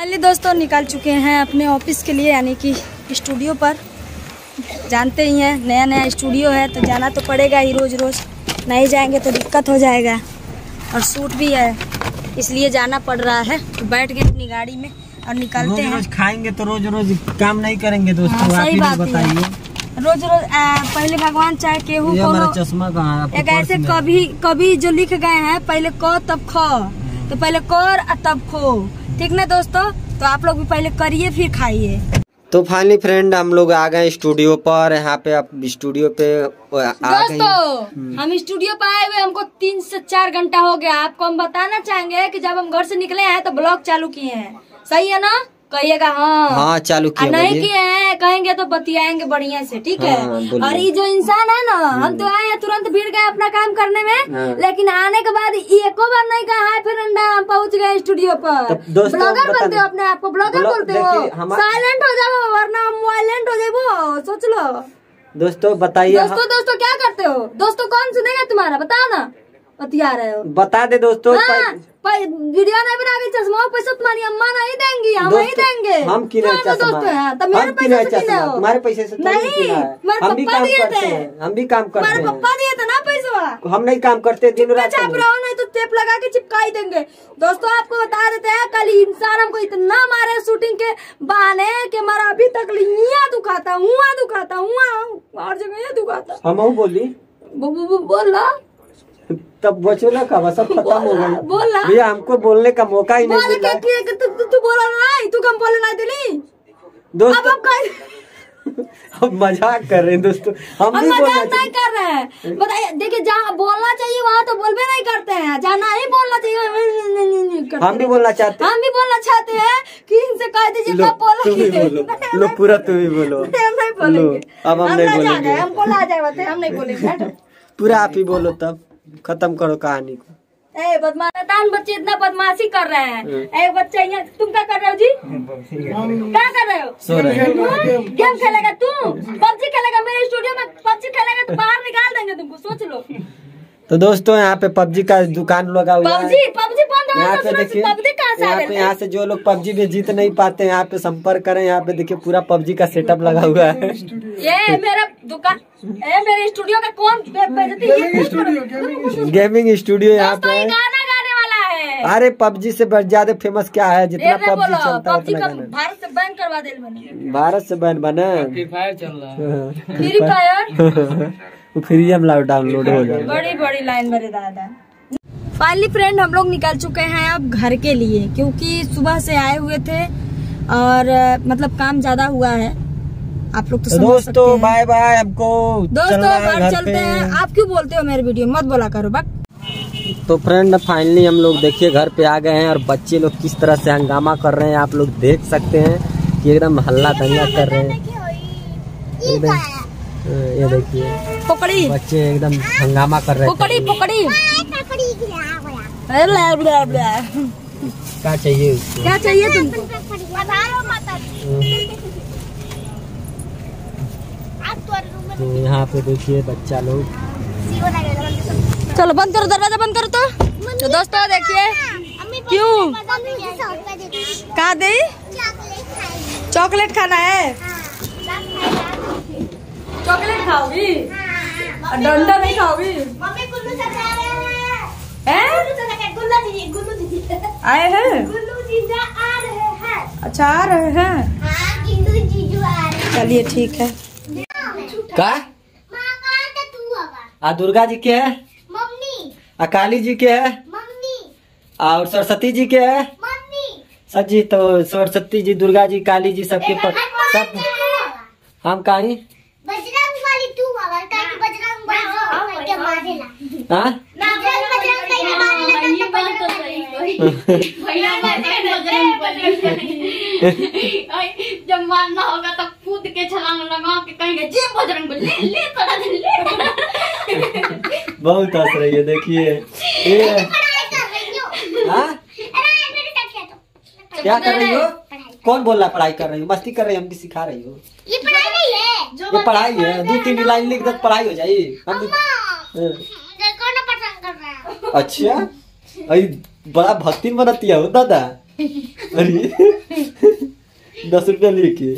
Finally दोस्तों निकाल चुके हैं अपने ऑफ़िस के लिए यानी कि स्टूडियो पर। जानते ही हैं नया नया स्टूडियो है तो जाना तो पड़ेगा ही रोज़ रोज़। नहीं जाएँगे तो दिक्कत हो जाएगा। और सूट भी है इसलिए जाना पड़ रहा है। तो बैठ गए अपनी गाड़ी में और निकलते रोज हैं। रोज खाएँगे तो रोज रोज काम नहीं करेंगे दोस्तों हाँ, सही बात है। बताइए। रोज रोज आ, पहले भगवान चाहे केहू चश्मा कहाँ एक ऐसे कभी कभी जो लिख गए हैं पहले क तब ख। तो पहले कर तब खो। ठीक ना दोस्तों? तो आप लोग भी पहले करिए फिर खाइए। तो फाइनली फ्रेंड हम लोग आ गए स्टूडियो पर। यहाँ पे आप स्टूडियो पे आ गए दोस्तों हम स्टूडियो पर आए हुए हमको तीन से चार घंटा हो गया। आपको हम बताना चाहेंगे कि जब हम घर से निकले हैं तो ब्लॉग चालू किए हैं। सही है ना? कहिएगा हाँ। हाँ चालू किया नहीं किए हैं कहेंगे तो बतियाएँगे बढ़िया से ठीक है? हाँ। और ये जो इंसान है ना हम तो आए हैं तुरंत भीड़ गए अपना काम करने में हाँ। लेकिन आने के बाद एको बार नहीं कहा हाय फिर अंडा हम पहुँच गए स्टूडियो पर। तो ब्लॉगर बोलते हो अपने आप को ब्लॉगर बोलते हो। साइलेंट हो जाओ वरना हम वायलेंट हो जाए सोच लो। दोस्तों बताइए दोस्तों दोस्तों क्या करते हो? दोस्तों कौन सुनेगा तुम्हारा? बताओ ना। बतिया रहे हो। बता दे दोस्तों पर वीडियो नहीं बना के चश्मा पैसा तुम्हारी अम्मा नहीं देंगी हम नहीं देंगे। हम किने तो चश्मा? हैं, तो मेरे किने पैसे से किने चश्मा हो तुम्हारे पैसे से थोड़ी नहीं हम भी काम करते हैं हम भी काम करते हैं। पप्पा दिए थे ना पैसा? हम नहीं काम करते दिन रात छाप रहा नहीं तो टेप लगा के चिपका ही देंगे। दोस्तों आपको बता देते हैं कल इंसान हमको इतना मारे शूटिंग के बहाने कि हमारा अभी तक यहाँ दुखाता हुआ दुखाता हुआ और जगह दुखाता। हम बोली? बोल तब बचो ना का सब खत्म हो बोला, गया। भैया हमको बोलने का मौका ही नहीं मिला। तू बोला तू कम बोले दिली। अब हम मज़ाक कर रहे हैं दोस्तों। हम हम भी मज़ाक नहीं कर रहे हैं। बताइए देखिए जहाँ बोलना चाहिए वहाँ तो बोलबे नहीं करते हैं। जहाँ नहीं बोलना चाहिए नहीं- नहीं- नहीं- नहीं करते। हम भी बोलना चाहते हैं। हम भी बोलना चाहते हैं कि इनसे कह दीजिए कब बोला। बोलो लो पूरा तुम ही बोलो। हम नहीं बोलेंगे। अब हम नहीं बोलेंगे। गए, हमको ला जाए हम नहीं बोलेंगे। पूरा आप ही बोलो तब। खत्म करो कहानी को। ए बदमाश बच्चे इतना बदमाशी कर रहे हैं। एक बच्चा यहाँ तुम क्या कर रहे हो जी? क्या कर रहे हो? सो रहे हैं? गेम खेलेगा तू? पबजी खेलेगा मेरे स्टूडियो में? पबजी खेलेगा तो बाहर निकाल देंगे तुमको सोच लो। तो दोस्तों यहाँ पे पबजी का दुकान लगा हुआ है। हो यहाँ पे देखिए यहाँ पे यहाँ से जो लोग पबजी में जीत नहीं पाते हैं यहाँ पे संपर्क करें यहाँ पे देखिए पूरा पबजी का सेटअप लगा हुआ है। ये मेरा दुकान ए मेरे स्टूडियो का कौन गेमिंग स्टूडियो यहाँ पे ये गाना गाने वाला अरे पबजी से ज़्यादा फ़ेमस क्या है? जितना पबजी चलता है उतना भारत से बैन करवा दे मैंने। भारत से बैन बना। फ्री फायर चल रहा है। फ्री फायर वो फ्री हम डाउनलोड हो जाए बड़ी बड़ी लाइन मेरे दादा। फाइनली फ्रेंड हम लोग निकल चुके हैं अब घर के लिए क्योंकि सुबह से आए हुए थे और मतलब काम ज़्यादा हुआ है। आप लोग तो तो समझ दोस्तों बाय बाय हमको दोस्तों चलना है घर घर चलते हैं। आप क्यों बोलते हो मेरे वीडियो मत बोला करो बक। तो फ्रेंड फाइनली हम लोग देखिए घर पे आ गए हैं और बच्चे लोग किस तरह से हंगामा कर रहे हैं आप लोग देख सकते हैं कि एकदम हल्ला दंगा कर रहे हैं। एकदम ये देखिए। पकड़ी। बच्चे एकदम हंगामा कर रहे पकड़ी हैं पकड़ी। क्या चाहिए क्या चाहिए तुमको? तो यहाँ पे देखिए बच्चा लोग। चलो बंद करो दरवाज़ा बंद करो तो। तो दोस्तों देखिए। क्यों? कहा दे चॉकलेट खाना है। चॉकलेट खाओगी? और डंडा नहीं खाओगी आए हैं? अच्छा आ रहे हैं। चलिए ठीक है। का आ दुर्गा जी के है? आ काली जी के है? और सरस्वती जी के है? सर जी तो सरस्वती जी दुर्गा जी काली जी सबके पर सब हम कहीं बजरंग वाली तू बाबा ताकि बजरंग बली के मारेला हाँ बजरंग बजरंग के मारेला ये बात तो सही भैया जब मारना होगा तो कूद के छलांग लगा के कहेंगे जे बजरंग बली ले ले ले। बहुत हंस रही है देखिए। ये पढ़ाई कर रही हो। हाँ? क्या तो। कर रही हो? कौन बोल रहा है पढ़ाई कर रही हो? मस्ती कर रही हो हम भी सिखा रही हो। ये पढ़ाई नहीं है। ये पढ़ाई है दो तीन लाइन लिख दो तो पढ़ाई हो जाएगी। हाँ। ना कर है। अच्छा? अरे बड़ा भक्ति बनती है दादा। अरे। दस रुपया लेके।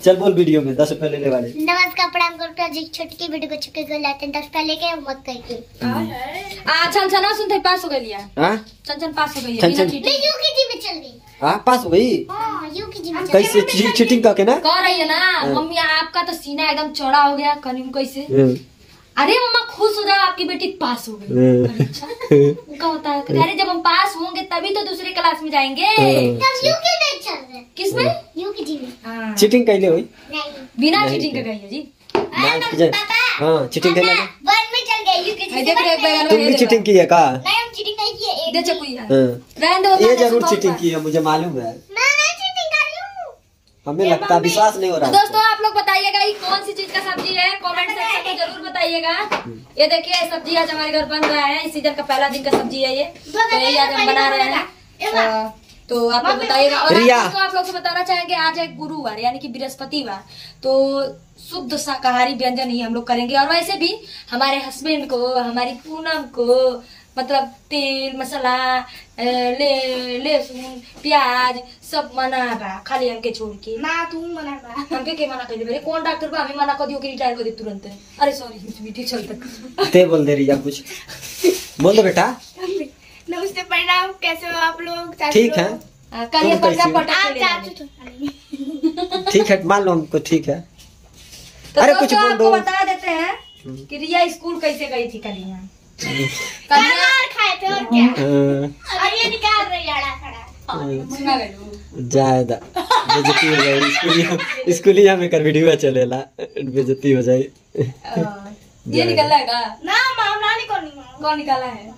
चल बोल वीडियो में दस रुपया लेने वाले। नमस्कार प्रणाम करते हैं जी छोटकी वीडियो को छुके को लाते हैं। दस रुपया लेके मत करके आ छन छन सुनते पास हो गई हाँ। छन छन पास हो गई मैं यू की जी में चल गई। हाँ पास हो गई? हाँ यू की जी में कैसे चीटिंग करके ना? कह रही है ना? मम्मी आपका तो सीना एकदम चौड़ा हो गया कहीं कैसे हाँ, अरे मम्मा खुश हो जाओ आपकी बेटी पास हो गई। हाँ, अच्छा। उनका होता है अरे जब हम पास होंगे तभी तो दूसरी क्लास में जाएँगे। हाँ। हम यू की नहीं चल रहे किसमें? हाँ, चीटिंग कैले हुई बिना चीटिंग के गई जी हाँ चीटिंग कैले ना वन में चल गए। यू की जी देख रहे एक बैगन तुम भी चीटिंग की है का? नहीं हम चीटिंग नहीं किए एक दे भी। चकुई रहने दो ये ज़रूर जैसे चीटिंग की है मुझे मालूम है। मैं नहीं चीटिंग कर रही हूँ। हमें लगता विश्वास नहीं हो तो रहा दोस्तों आप लोग बताइएगा कौन सी चीज़ का सब्ज़ी है? कमेंट ज़रूर बताइएगा। ये देखिए सब्ज़ी आज हमारे घर बन रहा है। इस सीज़न का पहला दिन का सब्ज़ी है ये। तो ये आज हम बना रहे हैं। अ, तो आप लोग बताइएगा। और। आप आप लोग से बताना चाहेंगे आज है गुरुवार यानी कि बृहस्पतिवार। तो शुद्ध शाकाहारी व्यंजन ही हम लोग करेंगे। और वैसे भी हमारे हस्बैंड को हमारी पूनम को मतलब तेल मसाला ले लहसुन प्याज सब मना बा खाली हमके छोड़ के ना तू मना बा हमके के मना कर दे मेरे कौन डॉक्टर बा? हमें मना कर दियो कि रिटायर कर दे तुरंत। अरे सॉरी मीठी चल तक। ते बोल दे रिया कुछ। बोल दो बेटा। नमस्ते प्रणाम। कैसे हो आप लोग? ठीक है। लोग? कल ये पटक ले चाचू जाएँगे। तो ठीक है मान लो हमको ठीक है। तो अरे कुछ बोल आपको दो। बता देते हैं कि रिया स्कूल कैसे गई थी कल यहाँ? कल मार खाए थे और क्या और ये निकाल रही लड़ा खड़ा सुना गई ज़्यादा बेजती हो जाए। स्कूलिया स्कूलिया में कर वीडियो चलेला बेजती हो जाए ये निकल है ना मामला नहीं कौन निकाला है?